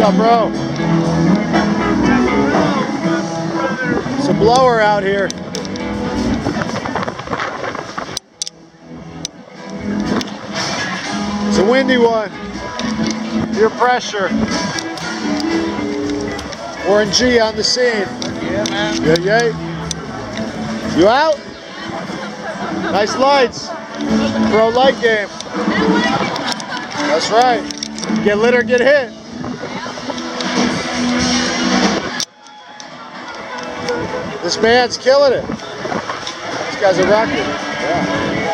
What's up, bro? It's a blower out here. It's a windy one. Your pressure. Warren G on the scene. Yeah, man. Yeah, yeah. You out? Nice lights. Pro light game. That's right. Get lit or get hit. This man's killing it. This guy's a record. Yeah.